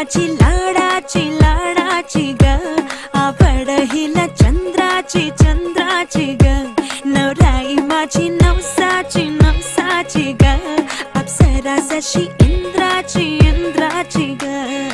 लाडाची लाडाची लाडाची ग. आवड हिला चंद्राची चंद्राची ग. नवराई माझी नवसाची नवसाची ग. अप्सरा सशी इंद्राची इंद्राची ग.